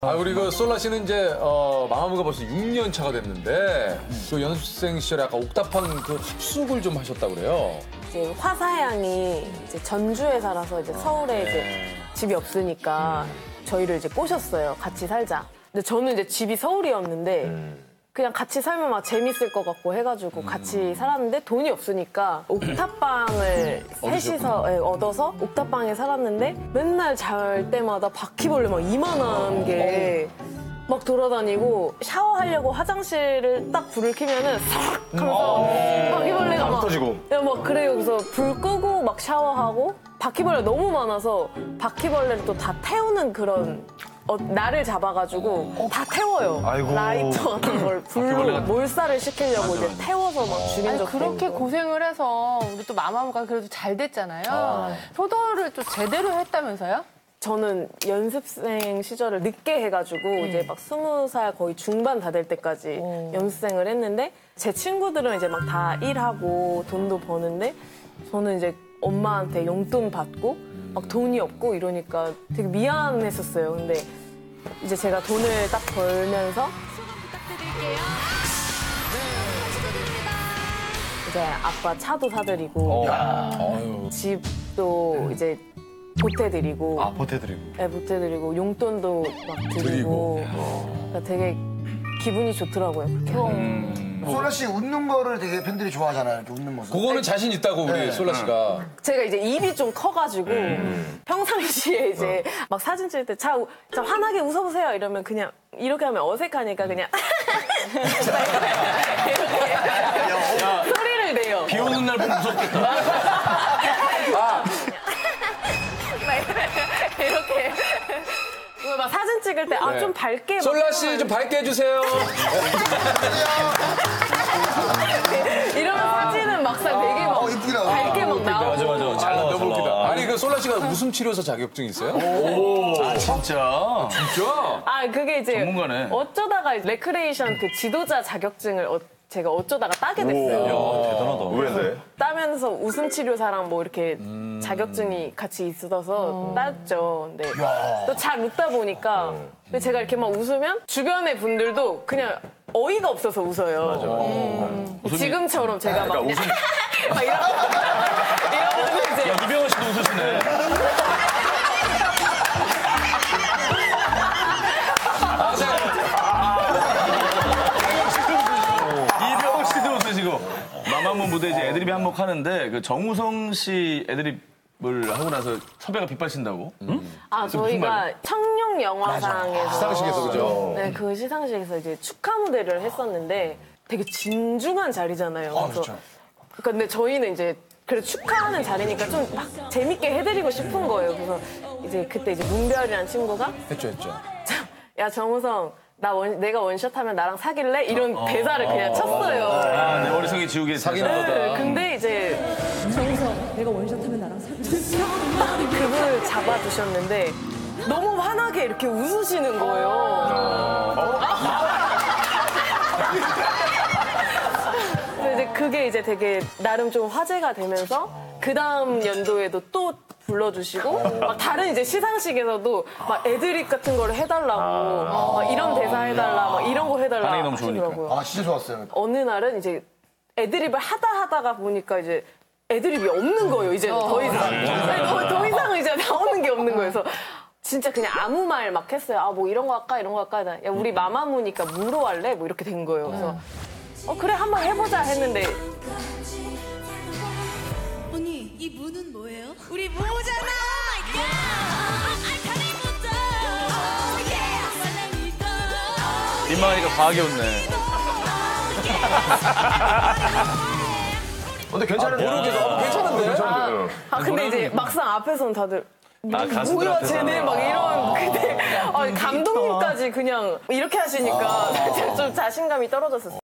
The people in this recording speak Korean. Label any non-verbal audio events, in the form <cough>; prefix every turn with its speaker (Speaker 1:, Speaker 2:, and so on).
Speaker 1: 아, 우리 그 솔라 씨는 이제 어, 마마무가 벌써 6년 차가 됐는데 그 연습생 시절에 아까 옥탑방 그 합숙을 좀 하셨다고 그래요.
Speaker 2: 이제 화사양이 이제 전주에 살아서 이제 서울에 이제 집이 없으니까 저희를 이제 꼬셨어요. 같이 살자. 근데 저는 이제 집이 서울이었는데 그냥 같이 살면 막 재밌을 것 같고 해가지고 같이 살았는데 돈이 없으니까 옥탑방을 <clears throat> 셋이서 예, 얻어서 옥탑방에 살았는데 맨날 잘 때마다 바퀴벌레 막 이만한 게 막 돌아다니고 샤워하려고 화장실을 딱 불을 켜면은 싹 하면서 바퀴벌레가 막
Speaker 3: 터지고.
Speaker 2: 야, 막 그래요. 그래서 불 끄고 막 샤워하고 바퀴벌레 너무 많아서 바퀴벌레를 또 다 태우는 그런 어, 날을 잡아가지고 다 태워요.
Speaker 3: 아이고.
Speaker 2: 라이터 같은 걸 불로 몰살을 시키려고 이제 태워서 막 죽인
Speaker 4: 아니,
Speaker 2: 적도
Speaker 4: 그렇게
Speaker 2: 있고.
Speaker 4: 고생을 해서 우리 또 마마무가 그래도 잘 됐잖아요. 효도를 또 제대로 했다면서요?
Speaker 2: 저는 연습생 시절을 늦게 해가지고 이제 막 스무 살 거의 중반 다 될 때까지 연습생을 했는데 제 친구들은 이제 막 다 일하고 돈도 버는데 저는 이제 엄마한테 용돈 받고 막 돈이 없고 이러니까 되게 미안했었어요. 근데 이제 제가 돈을 딱 벌면서 이제 아빠 차도 사드리고
Speaker 1: 아유.
Speaker 2: 집도 이제 보태드리고
Speaker 3: 아, 보태드리고.
Speaker 2: 네, 보태드리고 용돈도 막 드리고,
Speaker 1: 드리고.
Speaker 2: 그러니까 되게 기분이 좋더라고요. 그렇게 하면.
Speaker 5: 소라 씨 웃는 거를 되게 팬들이 좋아하잖아요. 이렇게 웃는 모습.
Speaker 1: 그거는 자신 있다고 우리
Speaker 5: 네.
Speaker 1: 솔라 씨가.
Speaker 2: 제가 이제 입이 좀 커가지고 평상시에 이제 막 사진 찍을 때 자, 자 환하게 웃어보세요 이러면 그냥 이렇게 하면 어색하니까 그냥 <laughs> <laughs> 이렇게 소리를 내요.
Speaker 3: 비 오는 날 보면 무섭겠다. <laughs>
Speaker 2: 찍을 때아
Speaker 1: 네.
Speaker 2: 좀 밝게 막
Speaker 1: 솔라 씨 좀 밝게 해주세요. <laughs>
Speaker 2: 이러면 사진은 막상 되게 막
Speaker 5: 어, 이쁘게 나와.
Speaker 2: 밝게 막 나오고
Speaker 3: 맞아, 맞아. 잘 나와, 잘. 나와.
Speaker 1: 아니 그 솔라 씨가 웃음 치료사 자격증 있어요?
Speaker 3: 아, 진짜?
Speaker 1: 진짜?
Speaker 2: 아 그게 이제
Speaker 3: 전문가네.
Speaker 2: 어쩌다가 레크레이션 그 지도자 자격증을 어- 제가 어쩌다가 따게 됐어요.
Speaker 3: 대단하다. 왜?
Speaker 2: 따면서 웃음 치료사랑 뭐 이렇게 자격증이 같이 있어서 땄죠. 근데 또 잘 웃다 보니까 근데 제가 이렇게 막 웃으면 주변의 분들도 그냥 어이가 없어서 웃어요. 음. 지금처럼 제가 막,
Speaker 3: 그러니까 웃음- <laughs>
Speaker 2: 막 이러,
Speaker 3: 한몫 하는데 그 정우성 씨 애드립을 하고 나서 섭외가 빗발친다고?
Speaker 2: 아
Speaker 3: 무슨
Speaker 2: 저희가? 청룡 영화상에서
Speaker 1: 시상식에서 그죠?
Speaker 2: 네, 그 시상식에서 이제 축하 무대를 했었는데 되게 진중한 자리잖아요. 그래서
Speaker 5: 그렇죠.
Speaker 2: 그러니까 근데 저희는 이제 그래 축하하는 자리니까 좀 막 재밌게 해드리고 싶은 거예요. 그래서 이제 그때 이제 문별이라는 친구가
Speaker 1: 했죠 했죠.
Speaker 2: 야 정우성 나 원, 내가 원샷 하면 나랑 사귈래? 이런 대사를 그냥 쳤어요.
Speaker 3: 아, 내 머릿속에 지우개
Speaker 1: 사귀는
Speaker 3: 대사.
Speaker 1: 거다.
Speaker 2: 네, 근데 이제
Speaker 6: 정우성 내가 원샷하면 나랑 사귀자
Speaker 2: 그분을 잡아주셨는데 너무 환하게 이렇게 웃으시는 거예요. 근데 이제 그게 이제 되게 나름 좀 화제가 되면서 그 다음 연도에도 또 불러주시고 막 다른 이제 시상식에서도 막 애드립 같은 거를 해달라고 막 이런 대사 해달라 막 이런 거 해달라
Speaker 3: 반응이 너무 좋으니까.
Speaker 2: 하시더라고요.
Speaker 5: 아, 진짜 좋았어요.
Speaker 2: 어느 날은 이제 애드립을 하다 하다가 보니까 이제 애드립이 없는 거예요. 이제 더 이상. 아니, 더, 더 이상은 이제 나오는 게 없는 거예요. 그래서 진짜 그냥 아무 말 막 했어요. 아, 뭐 이런 거 할까? 이런 거 할까? 야, 우리 마마무니까 무로 할래? 뭐 이렇게 된 거예요. 그래서 어, 그래, 한번 해보자 했는데
Speaker 6: 이 무는 뭐예요? 우리 무잖아
Speaker 3: 민망하니까 과하게 웃네.
Speaker 1: 근데 괜찮은데? 모르겠어. 어, 괜찮은데?
Speaker 2: 아, 근데 이제 막상 앞에서는 다들
Speaker 3: 아, 가수들
Speaker 2: 뭐야
Speaker 3: 앞에서.
Speaker 2: 쟤네 막 이런 그때 아, 감독님까지 그냥 이렇게 하시니까 <laughs> 좀 자신감이 떨어졌었어요.